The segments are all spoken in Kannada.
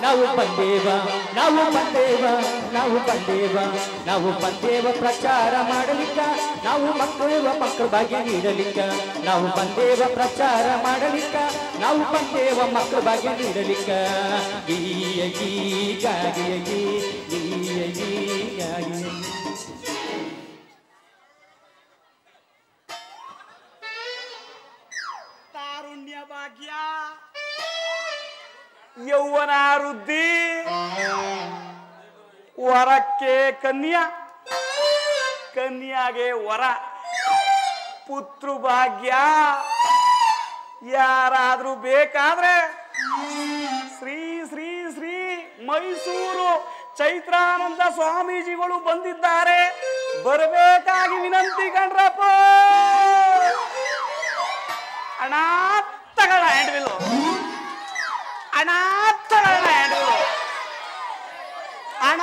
ನಾವು ಬಂದೇವ ನಾವು ಬಂದೇವ ನಾವು ಬಂದೇವ ನಾವು ಬಂದೇವ ಪ್ರಚಾರ ಮಾಡಲಿಕ್ಕ ನಾವು ಮಕ್ಕಳು ಮಕ್ಕಳ ಭಾಗ್ಯ ನೀಡಲಿಕ್ಕ. ನಾವು ಬಂದೇವ ಪ್ರಚಾರ ಮಾಡಲಿಕ್ಕ ನಾವು ಬಂದೇವ ಮಕ್ಕಳ ಭಾಗ್ಯ ನೀಡಲಿಕ್ಕ. ಗೀಯ ಗೀ ತಾರುಣ್ಯ ಭಾಗ್ಯ ಯೌವನ ವರಕ್ಕೆ ಕನ್ಯಾ. ಕನ್ಯಾಗೆ ವರ. ಪುತ್ರ ಭಾಗ್ಯ ಯಾರಾದ್ರೂ ಬೇಕಾದ್ರೆ ಶ್ರೀ ಶ್ರೀ ಶ್ರೀ ಮೈಸೂರು ಚೈತ್ರಾನಂದ ಸ್ವಾಮೀಜಿಗಳು ಬಂದಿದ್ದಾರೆ. ಬರಬೇಕಾಗಿ ವಿನಂತಿ ಕಂಡ್ರಪ್ಪ ಅಣ್ಣ ತಗಳ ಹ್ಯಾಂಡ್ ಅಣ್ಣ ತಗಳ ಹ್ಯಾಂಡ್ ಅಣ್ಣ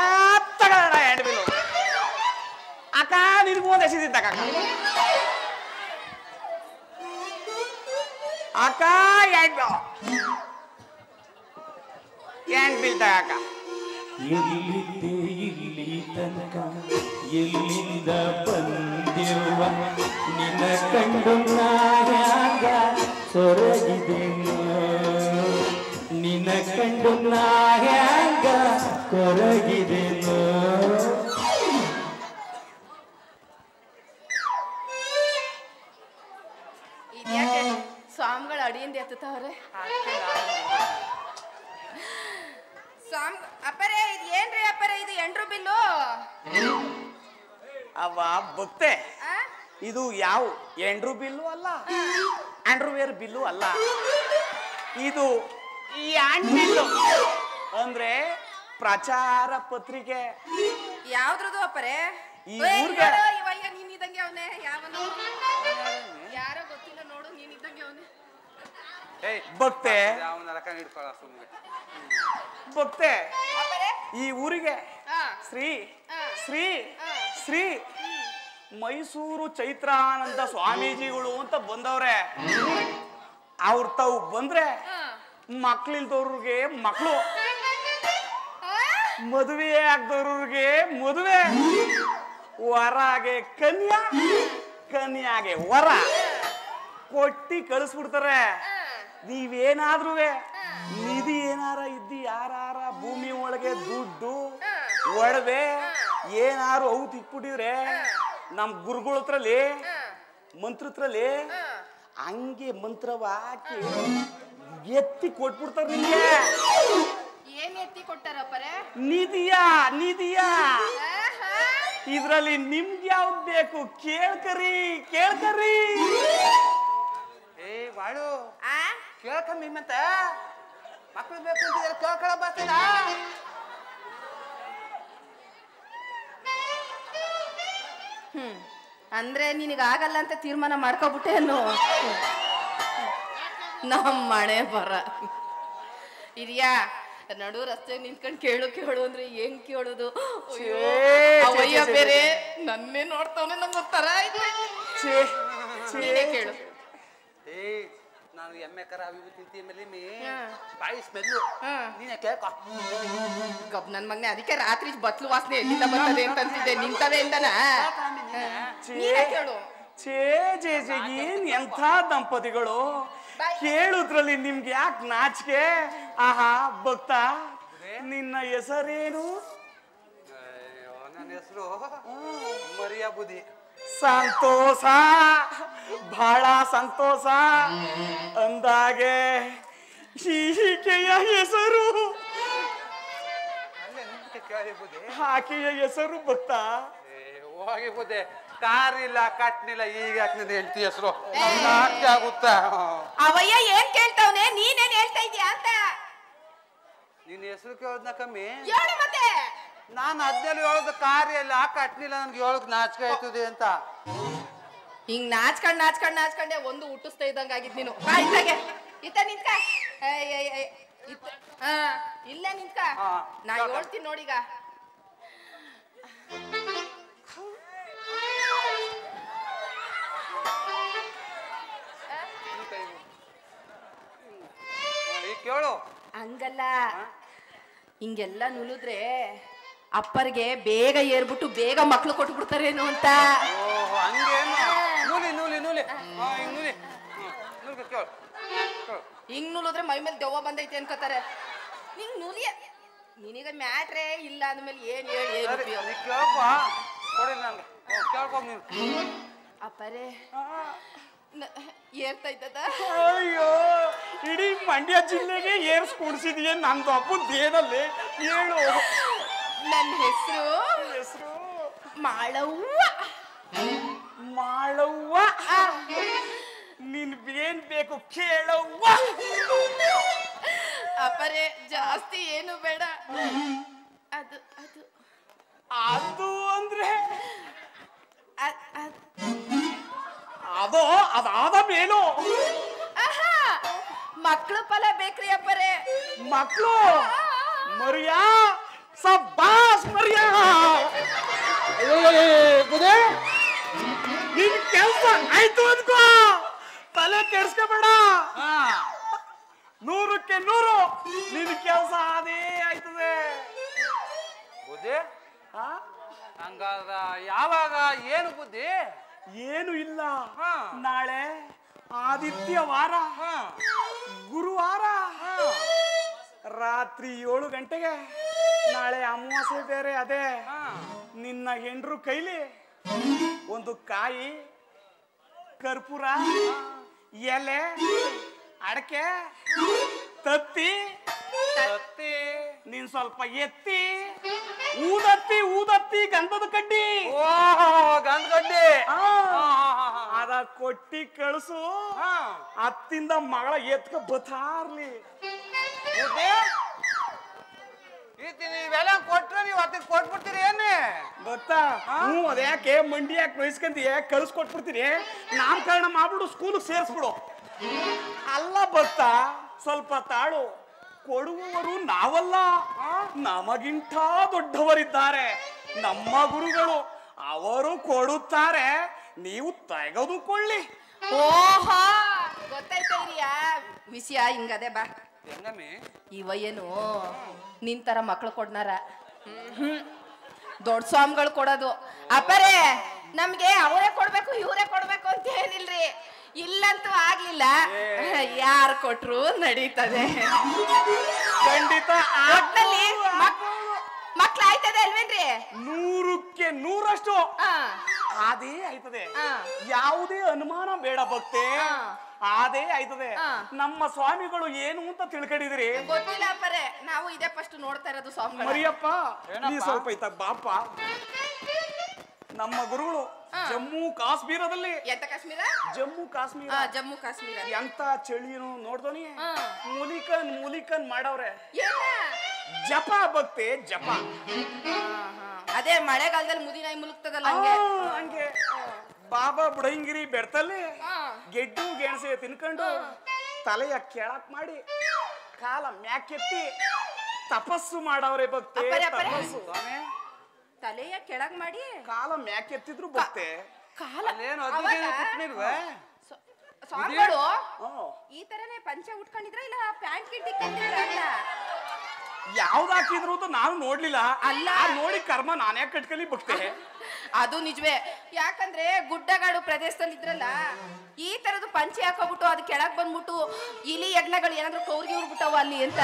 ತಗಳ ಹ್ಯಾಂಡ್ ಅಕ್ಕ, ನಿನ್ಗೂ ಒಂದು ಎಸಿದಿದ್ದ ಅಕ್ಕ. ಅಕ್ಕ ಹ್ಯಾಂಡ್ ಹ್ಯಾಂಡ್ ಬಿಲ್ ಎಲ್ಲಿದ್ದೆ ಇಲ್ಲಿ ತನಕ? ಎಲ್ಲಿಂದ ಬಂದಿರುವ? ನಿನ್ನ ಕಂಡು ನಾಯಾಗ ಸೊರಗಿದೆನು ನಿನ್ನ ಕಂಡು ನಾಯಾಗ ಕೊರಗಿದೆನು ಇದ್ಯಾಕೆ ಸ್ವಾಮಿಗಳು ಅಡಿಯಿಂದ ಎತ್ತವ್ರೆ ಸ್ವಾಮಿ ಅಪ್ಪರೇ ಇದು ಏನ್ರಿ ಅಪ್ಪರೇ ಇದು ಎಂಡ್ರು ಬಿಲ್ಲು? ಅವ ಭಕ್ತೆ ಆ? ಇದು ಯಾವ ಎಂಡ್ರು ಬಿಲ್ಲು ಅಲ್ಲ? ಆಂಡ್ರೂವೇರ್ ಬಿಲ್ಲು ಅಲ್ಲ. ಇದು ಈ ಆಂಡ್ ಅಂದ್ರೆ ಪ್ರಚಾರ ಪತ್ರಿಕೆ. ಯಾವ್ದ್ರದ್ದು ಅಪ್ಪರೇ? ಈ ಊರ್ಗೆ- ನೋಡು, ಇವಯ್ಯ ನೀನ್ ಇದ್ದಂಗೆ ಅವನೇ ಯಾವನು? ಯಾರೋ ಗೊತ್ತಿಲ್ಲ ನೋಡು ನೀನ್ ಇದ್ದಂಗೆ ಅವನೇ. ಏಯ್ ಭಕ್ತೆ. ಅವನ ಸುಮ್ಮನೆ ಈ ಊರಿಗೆ ಶ್ರೀ. ಶ್ರೀ. ಶ್ರೀ ಮೈಸೂರು ಚೈತ್ರಾನಂದ ಸ್ವಾಮೀಜಿಗಳು ಅಂತ ಬಂದವ್ರೆ. ಅವ್ರ ತಾವು ಬಂದ್ರೆ. ಮಕ್ಳಿಲ್ದವ್ರಿಗೆ ಮಕ್ಕಳು? ಮದುವೆ ಆಗ್ದವ್ರಿಗೆ ಮದುವೆ. ವರಾಗೆ ಕನ್ಯಾ ಕನ್ಯಾಗೆ ವರ. ಕೊಟ್ಟಿ ಕಳಿಸ್ಬಿಡ್ತಾರೆ. ನೀವೇನಾದ್ರೂ ನಿಧಿ ಏನಾರ ಇದ್ದಿ ಯಾರ ಭೂಮಿ ಒಳಗೆ ದುಡ್ಡು ಒಡವೆ ಏನಾರು ಅವು ತಿಕ್ಬಿಟ್ಟಿದ್ರೆ ನಮ್ ಗುರುಗಳತ್ರಲ್ಲಿ ಹತ್ರಲಿ ಮಂತ್ರ ಹತ್ರಲಿ ಹಂಗೆ ಮಂತ್ರವ ಹಾಕಿ ಎತ್ತಿ ಕೊಟ್ಬಿಡ್ತಾರ ನಿಮ್ಗೆ. ಏನ್ ಎತ್ತಿ ಕೊಟ್ಟಾರಪ್ಪರೇ ನಿಧಿಯ ನಿಧಿಯ. ಇದ್ರಲ್ಲಿ ನಿಮ್ಗೆ ಯಾವ್ದು ಬೇಕು? ಕೇಳ್ಕರಿ ಕೇಳ್ಕರಿ. ಏ ಬಾಳು. ಆ? ಕೇಳ್ಕಮ್ಮಿ ಮತ್ತೆ. ಮಕ್ಳು ಬೇಕು ಅಂತ ಕೇಳ್ಕೊಳ ಬರ್ತೀನ ಹ್ಮ್. ಅಂದ್ರೆ ನಿನಗೆ ಆಗಲ್ಲ ಅಂತ ತೀರ್ಮಾನ ಮಾಡ್ಕೊಬಿಟ್ಟೆ ಅನ್ನು. ನಮ್ಮ ಮನೆ ಬರ. ಇದೆಯಾ ನಡು ರಸ್ತೆ ನಿಂತ್ಕೊಂಡು ಕೇಳು ಕೇಳು ಅಂದ್ರೆ ಹೆಂಗ್ ಕೇಳೋದು? ಬೇರೆ ನನ್ನೇ ನೋಡ್ತಾವನೆ ನಂಗೆ ಗೊತ್ತಾರ ಕೇಳು. ನಾನು ಎಮ್ಮೆ ಕರ ಅವಿ ತಿಂತಿ ಮೇಲೆ ಮೀ ಹಾ. ಬಾಯಿ ಸ್ಮೆಲ್ಲು. ನೀನೆ ಕೇಳ್ಕೊ. ಗಬ್ ನನ್ ಮಗನೆ ಅದಕ್ಕೆ ರಾತ್ರಿ ಬತ್ಲು ವಾಸನೆ ಎಲ್ಲಿಂದ ಬರ್ತದೆ ಅಂತ ಅಂತಿದ್ದೆ ನಿಂತವೇ ಇಂದನ ಛೇ, ನೀನೇ ಕೇಳು. ಛೇ ಜೇ ಜೇ ಏನ್ ಎಂಥ ದಂಪತಿಗಳು. ಕೇಳುದ್ರಲ್ಲಿ ನಿಮ್ಗೆ ಯಾಕೆ ನಾಚಿಕೆ? ಆಹಾ ಭಕ್ತ ನಿನ್ನ ಹೆಸರೇನು? ನನ್ನ ಹೆಸರು ಮರಿಯಾ ಬುದಿ ಸಂತೋಷ ಬಹಳ ಸಂತೋಷ. ಅಂದಾಗೆ ಈಕೆಯ ಹೆಸರು. ಆಕೆಯ ಹೆಸರು ಭಕ್ತ ಹೋಗಿಬೋದೆ ಕಾರಿಲ್ಲ ಬುದ್ದೆ ಕಾರ್ ಇಲ್ಲ ಕಟ್ನಿಲ್ಲ ಈಗ ಯಾಕೆ ಹೇಳ್ತಿ ಹೆಸರು? ನಾಟ್ಯ ಆಗುತ್ತಾ. ಅವಯ್ಯ ಏನ್ ಕೇಳ್ತಾವನೆ? ನೀನೇನ್ ಹೇಳ್ತಾ ಇದೀಯ ಅಂತ? ನಿನ್ನ ಹೆಸರು ಕೇಳೋದ್ನ ಕಮ್ಮಿ. ಹೇಳು ಮತ್ತೆ. ನಾನು ಹದಿನೇಳು ಹೇಳೋದು ಕಾರ್ಯಲ್ಲಿ ಆ ಕಟ್ಲಿಲ್ಲ ನನ್ಗೆ ಹೇಳಕ್ ನಾಚಿಕೆ ಆಯ್ತದೆ ಅಂತ. ಹಿಂಗ್ ನಾಚ್ಕೊಂಡ್ ನಾಚ್ಕೊಂಡ್ ನಾಚ್ಕೊಂಡೆ ಒಂದು ಹುಟ್ಟಿಸ್ತಾ ಇದ್ದಂಗ ಆಗಿದ್ ನೀನು. ಬಾ ಇತ್ತಾಗೆ ಇತ್ತ ಹಾ ಇಲ್ಲೇ ನಿಂತ್ಕ. ಹಾ, ನಾ ಹೇಳ್ತೀನಿ ನೋಡೀಗ ಕೇಳು. ಹಂಗಲ್ಲ. ಹಿಂಗೆಲ್ಲ ನುಲಿದ್ರೆ ಅಪ್ಪರಿಗೆ ಬೇಗ ಏರ್ಬಿಟ್ಟು ಬೇಗ ಮಕ್ಳು ಕೊಟ್ಬಿಡ್ತಾರೇನೋ ಅಂತ. ಓಹೋ ಹಂಗೇನು? ನೂಲಿ ನೂಲಿ ನೂಲಿ. ಹಾ ಹಿಂಗ್ ನುಲಿದ್ರೆ ಮೈ ಮೇಲೆ ದೆವ್ವ ಬಂದೈತೆ ಅನ್ಕೋತಾರೆ. ನಿಂಗ್ ನೂಲಿಯ? ನಿನಗ ಮ್ಯಾಟ್ರೇ ಇಲ್ಲ ಅಂದ್ಮೇಲೆ ಏನ್ ಹೇಳಿ ಅಪ್ಪರೇ ಏರ್ತಾ ಇದ್ದದ? ಅಯ್ಯೋ ಇಡೀ ಮಂಡ್ಯ ಜಿಲ್ಲೆಗೆ ಏರ್ಸ್ ಕುಡಿಸಿದೀಯ ನಂದು ಅಪ್ಪದ ದೇನಲ್ಲಿ ಹೇಳು. ನನ್ನ ಹೆಸರು ಹೆಸರು ಮಾಳವ್ವ. ಮಾಳವ್ವ. ನಿನ್ ಏನ್ ಬೇಕು ಕೇಳವ್ವ. ಅಪರೇ ಜಾಸ್ತಿ ಏನು ಬೇಡ. ಅದು ಅದು. ಅದು ಅಂದ್ರೆ? ಅದ್- ಅದ್- ಅದೋ ಅದಾದ ಮೇಲು? ಮಕ್ಕಳು ಮಕ್ಳು ಫಲ ಬೇಕ್ರಿ ಅಪ್ಪರೇ ಮಕ್ಕಳು ಮರಿಯಾ? ಸಬ್ಬಾಸ್ ಮರಿಯಾ ನಿನ್ ಕೆಲ್ಸ ಆಯ್ತು ಅನ್ಕೋ ತಲೆ ಕೆಡ್ಸ್ಕೊಬೇಡ ನೂರಕ್ಕೆ ನೂರು ನಿನ್ ಕೆಲ್ಸ ಅದೇ ಆಯ್ತದೆ ಬುದ್ಧಿ? ಹಂಗಾದ ಯಾವಾಗ ಏನು ಬುದ್ಧಿ ಏನು ಇಲ್ಲ. ನಾಳೆ ಆದಿತ್ಯವಾರ ಗುರುವಾರ ರಾತ್ರಿ ಏಳು ಗಂಟೆಗೆ ನಾಳೆ ಅಮಾವಾಸ್ಯೆ ಬೇರೆ ಅದೇ. ನಿನ್ನ ಹೆಂಡ್ರು ಕೈಲಿ ಒಂದು ಕಾಯಿ ಕರ್ಪೂರ ಎಲೆ ಅಡಕೆ ತತ್ತಿ. ತತ್ತಿ. ನೀನ್ ಸ್ವಲ್ಪ ಎತ್ತಿ. ಊದತ್ತಿ ಊದತ್ತಿ ಗಂಧದ ಕಡ್ಡಿ. ಓಹೋ ಕಡ್ಡಿ. ಅದ ಕೊಟ್ಟಿ ಕಳಿಸು. ಹಾ. ಅತ್ತಿಂದ ಮಗಳ ಎತ್ಕ ಬತಾರ್ಲಿ ಈತಿ ನೀವೆಲ್ಲ ಕೊಟ್ರೆ ನೀವು ಅದಕ್ಕೆ ಕೊಟ್ಬಿಡ್ತೀರಿ ಏನೇ ಗೊತ್ತಾ? ಹ್ಞೂ ಅದ್ಯಾಕೆ ಮಂಡಿ ಯಾಕೆ ವಹಿಸ್ಕೊಂತೀಯ ಕಳಿಸ್ಕೊಟ್ಬಿಡ್ತೀನಿ ನಾಮಕರಣ ಮಾಡ್ಬಿಡು ಸ್ಕೂಲ್ಗೆ ಸೇರಿಸ್ಬಿಡು. ಅಲ್ಲ ಭಕ್ತ ಸ್ವಲ್ಪ ತಾಳು. ಕೊಡುವವರು ನಾವಲ್ಲ. ನಮಗಿಂತ ದೊಡ್ಡವರಿದ್ದಾರೆ. ನಮ್ಮ ಗುರುಗಳು ಅವರು ಕೊಡುತ್ತಾರೆ. ನೀವು ತೆಗೆದುಕೊಳ್ಳಿ. ಓಹೋ ಗೊತ್ತಾಯ್ತಾ ಇದೆಯಾ? ವಿಷಯ ಹಿಂಗದೆ ಬಾ. ಇವ ಏನು ತರ ಮಕ್ಳು ಕೊಡ್ನಾರ. ಹ್ಮ್ ದೊಡ್ಡ ಸ್ವಾಮಿಗಳು ಕೊಡೋದು. ಅಪ್ಪರೇ ನಮ್ಗೆ ಅವರೇ ಕೊಡ್ಬೇಕು ಇವರೇ ಕೊಡ್ಬೇಕು ಅಂತ ಏನಿಲ್ರಿ? ಇಲ್ಲಂತೂ ಆಗ್ಲಿಲ್ಲ. ಯಾರು ಕೊಟ್ರು ನಡೀತದೆ. ಖಂಡಿತ ಮಕ್ಳು ಆಯ್ತದೆ ಅಲ್ವೇನ್ರಿ? ನೂರಕ್ಕೆ ನೂರಷ್ಟು. ಅದೇ ಆಯ್ತದೆ. ಯಾವುದೇ ಅನುಮಾನ ಬೇಡ ಭಕ್ತೆ. ಅದೇ ಆಯ್ತದೆ. ನಮ್ಮ ಸ್ವಾಮಿಗಳು ಏನು ಅಂತ ತಿಳ್ಕೊಂಡಿದ್ರಿ ಗೊತ್ತಿಲ್ಲ ಪರೇ ನಾವು ಇದೇ ಫಸ್ಟ್ ನೋಡ್ತಾ ಇರೋದು ಸ್ವಾಮಿ ಮರಿಯಪ್ಪ? ನೀ ಸ್ವಲ್ಪ ಇತ್ತ ಬಾಪ. ನಮ್ಮ ಗುರುಗಳು ಜಮ್ಮು ಕಾಶ್ಮೀರದಲ್ಲಿ. ಎಂತ ಕಾಶ್ಮೀರ? ಜಮ್ಮು ಕಾಶ್ಮೀರ. ಜಮ್ಮು ಕಾಶ್ಮೀರ. ಎಂತ ಚಳಿನೂ ನೋಡ್ದೋನಿ. ಮೂಲಿಕನ್ ಮೂಲಿಕನ್ ಮಾಡವ್ರೆ. ಜಪ ಭಕ್ತೆ ಜಪ. ಅದೇ ಮಳೆಗಾಲದಲ್ಲಿ ಮುದಿನಾಯಿ ಮುಲುಕ್ತದಲ್ಲ ಆ, ಹಂಗೆ? ಹಂಗೆ. ಬಾಬಾ ಬುಡಂಗಿರಿ ಬೆಡ್ತಲ್ಲಿ. ಗೆಡ್ಡು ಗೆಣಸೆ ತಿನ್ಕೊಂಡು ತಲೆಯ ಕೆಳಕ್ ಮಾಡಿ ಕಾಲ ಮ್ಯಾಕೆತ್ತಿ ತಪಸ್ಸು ಮಾಡವ್ರೆ ಭಕ್ತೆ. ತಪಸ್ಸು. ತಲೆಯ ಕೆಳಗ್ ಮಾಡಿ ಕಾಲ ಮ್ಯಾಕೆತ್ತಿದ್ರು ಭಕ್ತೆ ಕಾಲ? ಸ್ವಾಮಿಗಳು ಈ ತರನೇ ಪಂಚೆ ಉಟ್ಕೊಂಡಿದ್ರ ಇಲ್ಲ ಪ್ಯಾಂಟ್ ಗಿಟ್ ಇಕ್ಕೊಂಡಿದ್ರ ಅಂತ ಯಾವ್ದು ಹಾಕಿದ್ರು ಅಂತ ನಾನು ನೋಡ್ಲಿಲ್ಲ. ಅಲ್ಲ. ನೋಡಿ ಕರ್ಮ ನಾನೇ ಕಟ್ಕಲಿ ಭಕ್ತೆ ಅದು ನಿಜವೇ. ಯಾಕಂದ್ರೆ ಗುಡ್ಡಗಾಡು ಪ್ರದೇಶದಲ್ಲಿ ಇದ್ರಲ್ಲ ಈ ತರದ್ದು ಪಂಚೆ ಹಾಕೋಬಿಟ್ಟು ಅದು ಕೆಳಗ್ ಬಂದ್ಬಿಟ್ಟು ಇಲಿ ಎಗ್ಲಗಳು ಏನಾದ್ರು ಕೌರ್ಗಿ ಹೋಗ್ಬಿಟ್ಟವ ಅಲ್ಲಿ ಅಂತ.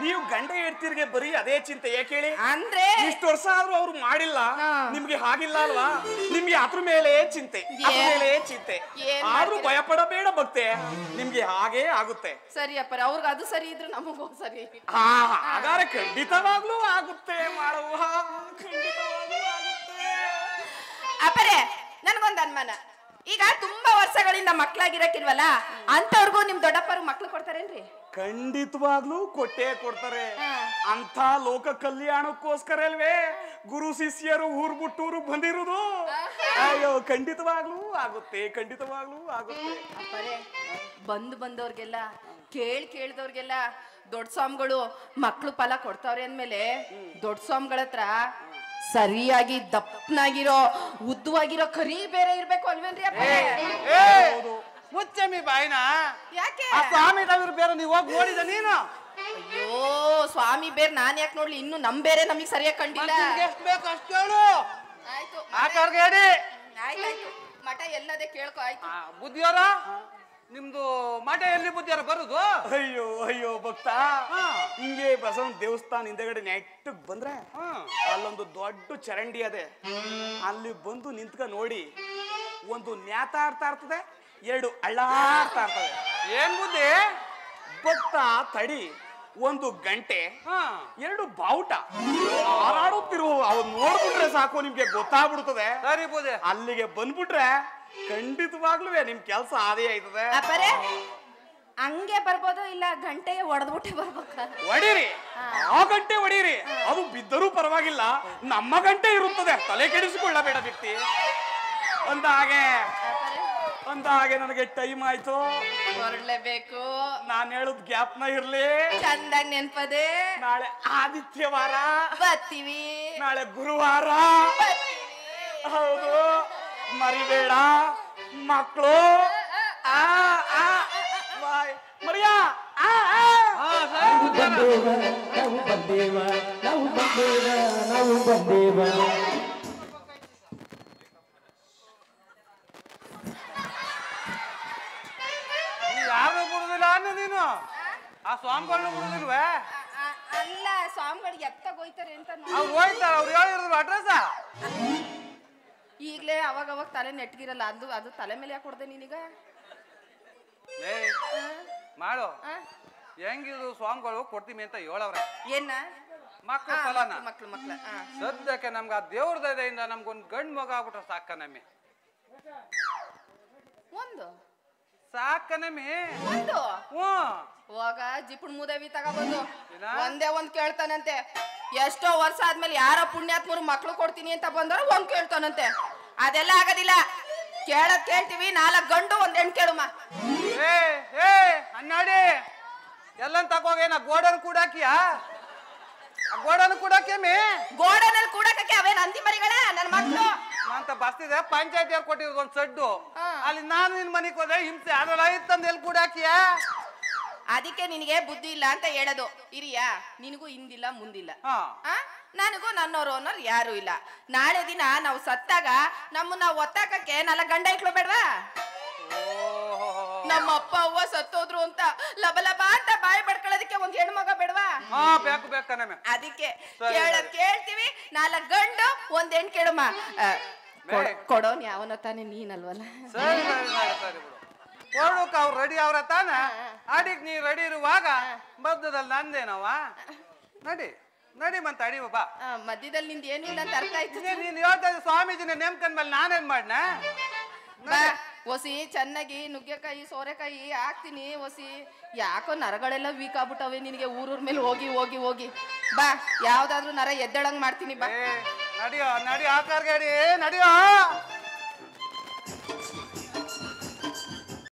ನೀವು ಗಂಡ ಹೆಡ್ತಿರ್ಗೆ ಬರೀ ಅದೇ ಚಿಂತೆ ಯಾಕೆ ಹೇಳಿ ಅಂದ್ರೆ? ಇಷ್ಟು ವರ್ಷ ಆದ್ರೂ ಅವ್ರು ಮಾಡಿಲ್ಲ. ನಿಮ್ಗೆ ಹಾಗಿಲ್ಲ ಅಲ್ವಾ? ನಿಮ್ಗೆ ಅದ್ರ ಮೇಲೆ ಚಿಂತೆ ಅದ್ರ ಮೇಲೆ ಚಿಂತೆ. ಆದ್ರೂ? ಭಯ ಪಡಬೇಡ ಭಕ್ತೆ. ನಿಮ್ಗೆ ಹಾಗೇ ಆಗುತ್ತೆ. ಸರಿ ಅಪ್ಪ ಅವ್ರಿಗೆ ಅದು ಸರಿ ಇದ್ರೆ ನಮಗೂ ಸರಿ. ಹಾ ಹಾಗಾದ್ರೆ ಖಂಡಿತವಾಗ್ಲೂ ಆಗುತ್ತೆ ಮಾಡುವ ಅಪರೇ ನನ್ಗೊಂದ್ ಅನುಮಾನ. ಈಗ ತುಂಬಾ ವರ್ಷಗಳಿಂದ ಮಕ್ಳಾಗಿರಕ್ಕಿಲ್ವಲ್ಲ? ಅಂತವ್ರಿಗೂ ನಿಮ್ ದೊಡ್ಡಪ್ಪರು ಮಕ್ಳು ಕೊಡ್ತಾರೇನ್ರಿ? ಖಂಡಿತವಾಗ್ಲೂ ಕೊಟ್ಟೆ ಕೊಡ್ತಾರೆ. ಅಂಥ ಅಂತ ಲೋಕ ಕಲ್ಯಾಣಕ್ಕೋಸ್ಕರ ಅಲ್ವೇ ಗುರು ಶಿಷ್ಯರು ಊರ್ ಬಿಟ್ಟೂರು ಬಂದಿರುದು. ಅಯ್ಯೋ ಖಂಡಿತವಾಗ್ಲೂ ಆಗುತ್ತೆ ಖಂಡಿತವಾಗ್ಲೂ ಆಗುತ್ತೆ. ಬಂದು ಬಂದವ್ರಿಗೆಲ್ಲ ಕೇಳಿ ಕೇಳ್ದವ್ರಿಗೆಲ್ಲ ದೊಡ್ಡ ಸ್ವಾಮಿಗಳು ಮಕ್ಳು ಫಲ ಕೊಡ್ತಾವ್ರೆ ಅಂದ್ಮೇಲೆ ದೊಡ್ಡ ಸ್ವಾಮಿಗಳ ಹತ್ರ ಸರಿಯಾಗಿ ದಪ್ಪನಾಗಿರೋ ಉದ್ದವಾಗಿರೋ ಕರಿ ಬೇರೆ ಇರ್ಬೇಕು ಅಲ್ವೇನ್ರಿ ಮುಚ್ಚಮ್ಮಿ ಬಾಯಿನ? ಯಾಕೆ? ಆ ಸ್ವಾಮಿ ಬೇರೆ ನೀವು ಹೋಗಿ ನೋಡಿದ ನೀನು? ಅಯ್ಯೋ ಸ್ವಾಮಿ ಬೇರೆ ನಾನು ಯಾಕೆ ನೋಡ್ಲಿ? ಇನ್ನು ನಮ್ ಬೇರೆ ನಮಗ್ ಸರಿಯಾಗಿ ಕಂಡಿಲ್ಲ. ನಿಮ್ಗೆ ಎಷ್ಟು ಬೇಕು ಅಷ್ಟು ಕೇಳು. ಆಯ್ತು ಹೇಳಿ ಆಯ್ತಾಯ್ತು ಮಠ ಎಲ್ಲದೆ ಕೇಳ್ಕೊ ಆಯ್ತು. ಆ, ಬುದ್ಧಿಯವರ? ನಿಮ್ದು ಮಠ ಎಲ್ಲಿ ಬುದ್ಧಿಯವರ? ಬರುದು? ಅಯ್ಯೋ ಅಯ್ಯೋ ಭಕ್ತ. ಹಿಂಗೆ ಬಸವನ ದೇವಸ್ಥಾನ ಹಿಂದೆಗಡೆ ನೆಟ್ಟಗ್ ಬಂದ್ರೆ ಹ್ಮ್. ಅಲ್ಲೊಂದು ದೊಡ್ಡ ಚರಂಡಿ ಅದೇ. ಅಲ್ಲಿ ಬಂದು ನಿಂತ್ಕ ನೋಡಿ ಒಂದು ನ್ಯಾತ ಆಡ್ತಾ ಇರ್ತದೆ. ಎರಡು ಅಳ್ಳಾಡ್ತಾ ಇರ್ತದೆ ಏನ್ ಬುದ್ಧಿ? ಭಕ್ತ ತಡಿ ಒಂದು ಗಂಟೆ ಹಾ. ಎರಡು ಬಾವುಟ. ಹಾರಾಡುತ್ತಿರುವ ಅವ್ರು ನೋಡ್ಬಿಟ್ರೆ ಸಾಕು ನಿಮ್ಗೆ ಗೊತ್ತಾಗ್ಬಿಡ್ತದೆ. ಸರಿ ಬುದ್ಧಿ. ಅಲ್ಲಿಗೆ ಬಂದ್ಬಿಟ್ರೆ ಖಂಡಿತವಾಗ್ಲೂ ನಿಮ್ ಕೆಲಸ ಆದೇ ಆಯ್ತದೆ. ಅಪ್ಪರೇ ಹಂಗೆ ಬರ್ಬೋದು ಇಲ್ಲ ಗಂಟೆಗೆ ಹೊಡೆದ್ಬಿಟ್ಟೆ ಬರ್ಬೇಕ? ಹೊಡೀರಿ ಆ ಗಂಟೆ ಹೊಡೀರಿ ಅದು ಬಿದ್ದರೂ ಪರವಾಗಿಲ್ಲ ನಮ್ಮ ಗಂಟೆ ಇರುತ್ತದೆ. ತಲೆ ಕೆಡಿಸಿಕೊಳ್ಳಬೇಡ ವ್ಯಕ್ತಿ. ಅಂದ ಹಾಗೆ ಅಂದ ಹಾಗೆ ನನಗೆ ಟೈಮ್ ಆಯ್ತು. ಹೊರಡ್ಲೇಬೇಕು ನಾನ್ ಹೇಳುದ್ ಗ್ಯಾಪ್ನ ಇರ್ಲಿ. ಚಂದ ನೆನ್ಪದೆ. ನಾಳೆ ಆದಿತ್ಯವಾರ. ಬರ್ತೀವಿ. ನಾಳೆ ಗುರುವಾರ. ಹೌದು. ಮರಿಬೇಡ. ಮಕ್ಕಳು ಆ ಆ ಬಾಯ್ ಮರಿಯಾ ಆ ಆ. ನಾವು ಬಂದೇವ ನಾವು ಬಂದೇವ ನಾವು ಬಂದೇವ. ಅವಾಗ ತಲೆ ನೆಟ್ಗಿರಲ್ಲ ಅದು ಅದು ತಲೆ ಮೇಲೆ ಯಾಕೆ ಕೊಡ್ದೆ ನೀನೀಗ? ಏ ಮಾಡು. ಆ? ಹೆಂಗಿದು ಸ್ವಾಮಿಗಳು ಕೊಡ್ತೀವಿ ಅಂತ ಹೇಳವ್ರೆ. ಏನ? ಮಕ್ಳು ಫಲನ? ಮಕ್ಳು ಮಕ್ಳು ಆ. ಸದ್ಯಕ್ಕೆ ನಮ್ಗೆ ಆ ದೇವ್ರ ದಯದಿಂದ ನಮ್ಗೊಂದು ಗಂಡು ಮಗ ಆಗ್ಬಿಟ್ರೆ ಸಾಕ ನಮ್ಮಿ ಒಂದು? ಸಾಕ ನಮ್ಮಿ ಒಂದು? ಹ್ಞೂ. ಇವಾಗ ಜಿಪುಣ್ ಮೂದೇವಿ ತಗೊಬಂದು ಏನ? ಒಂದೇ ಒಂದ್ ಕೇಳ್ತಾನಂತೆ. ಎಷ್ಟೋ ವರ್ಷ ಆದ್ಮೇಲೆ ಯಾರ ಪುಣ್ಯಾತ್ಮರು ಮಕ್ಳು ಕೊಡ್ತೀನಿ ಅಂತ ಬಂದವ್ರ ಒಂದ್ ಕೇಳ್ತಾನಂತೆ. ಅದೆಲ್ಲ ಆಗೋದಿಲ್ಲ. ಕೇಳದ್ ಕೇಳ್ತೀವಿ ನಾಲ್ಕು ಗಂಡು ಒಂದ್ ಹೆಣ್ ಕೇಳುಮ ಏ ಏ ಅನ್ನಾಡಿ ಎಲ್ಲನ್ ಹೋಗೇನ ನಾ ಗೋಡನ್ ಕೂಡಾಕಿಯಾ? ಗೋಡನ್ ಅಲ್ಲಿ ಗೋಡನಲ್ಲಿ ಕೂಡಕಕ್ಕೆ ಅವೇನ್ ಅಂದಿ ಮರಿಗಳ ನನ್ ಮಕ್ಳು. ಅಂತ ಬಸ್ತಿದೆ ಪಂಚಾಯತಿ ಅವ್ರು ಕೊಟ್ಟಿರೋದು ಒಂದ್ ಸಡ್ಡು. ಅಲ್ಲಿ ನಾನು ನಿನ್ ಮನೆಗೆ ಹೋದ್ರೆ ಹಿಂಸೆ ಅದ್ರಲ್ಲ ಇತ್ತಂದ ಎಲ್ಲಿ ಕೂಡಾಕಿಯಾ? ಅದಕ್ಕೆ ನಿನಗೆ ಬುದ್ಧಿ ಇಲ್ಲ ಅಂತ ಹೇಳೋದು. ಇರಿಯಾ ನಿನಗೂ ಹಿಂದಿಲ್ಲ ಮುಂದಿಲ್ಲ? ನನಗೂ ನನ್ನೋರು ಅನ್ನೋರು ಯಾರು ಇಲ್ಲ. ನಾಳೆ ದಿನ ನಾವು ಸತ್ತಾಗ ನಮ್ಮನ್ನ ಒತ್ತಾಕಕ್ಕೆ ನಾಲ್ಕು ಗಂಡ ಇಟ್ಲು ಬೇಡವಾ? ನಮ್ಮ ಅಪ್ಪ ಅವ್ವ ಸತ್ತೋದ್ರು ಅಂತ ಲಬ ಲಬ ಅಂತ ಬಾಯಿ ಬಡ್ಕೊಳ್ಳೋದಕ್ಕೆ ಒಂದ್ ಹೆಣ್ಮಗ ಬೇಡವಾ? ಹಾ ಬೇಕು ಅದಕ್ಕೆ ಸರಿ, ಕೇಳದ್ ಕೇಳ್ತೀವಿ. ನಾಲ್ಕು ಗಂಡು ಒಂದ್ ಹೆಣ್ ಕೇಳಮ್ಮ ಆ, ಕೊಡ್-. ಕೊಡೋನ್ ಯಾವನ ತಾನೇ ನೀನಲ್ವಲ್ಲ? ಸರಿ ಸರಿ ಸರಿ ಸರಿ ಬಿಡು. ಕೊಡೋಕ್ ಅವ್ರು ರೆಡಿ ಅವ್ರ ತಾನ? ಅಡಿಗ್ ನೀ ರೆಡಿ ಇರುವಾಗ ಬದ್ದದಲ್ಲಿ ನಂದೇನವ ನಡಿ. ನಡಿ ಮಂತ ಅಡಿವ ಬಾ. ಆ, ಮಧ್ಯದಲ್ಲಿ ನಿಂದ ಏನಿಲ್ಲ ಅಂತ ಅರ್ಥ ಆಯ್ತು. ನೀನು ನೀನ್ ಹೇಳ್ತಾ ಇದ್ದ ಸ್ವಾಮೀಜಿನ ನೇಮ್ಕಂದ್ ಮೇಲೆ ನಾನೇನ್ ಮಾಡ್ನ? ಬಾ ಒಸಿ ಚೆನ್ನಾಗಿ ನುಗ್ಗೆಕಾಯಿ ಸೋರೆಕಾಯಿ ಹಾಕ್ತೀನಿ ಒಸಿ. ಯಾಕೋ ನರಗಳೆಲ್ಲ ವೀಕ್ ಆಗ್ಬಿಟ್ಟವೆ ನಿನಗೆ ಊರೂರ್ ಮೇಲೆ ಹೋಗಿ ಹೋಗಿ ಹೋಗಿ. ಬಾ ಯಾವ್ದಾದ್ರು ನರ ಎದ್ದಳಂಗ್ ಮಾಡ್ತೀನಿ ಬಾ. ಏ ನಡಿಯೋ ನಡಿ ಆಕಾರ್ ಗಾಡಿ ನಡಿಯೋ.